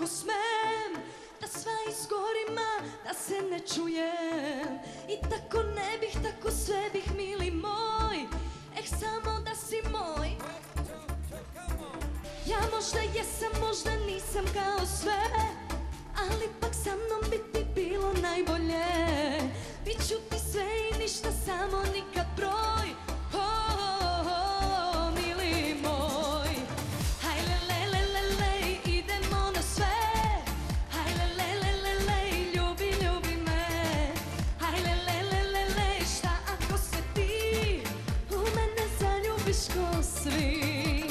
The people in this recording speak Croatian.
kako smem Da sva izgorima, da se ne čujem. I tako ne bih, tako sve bih, mili moj. Eh, samo da si moj. Ja možda jesam, možda nisam viscosely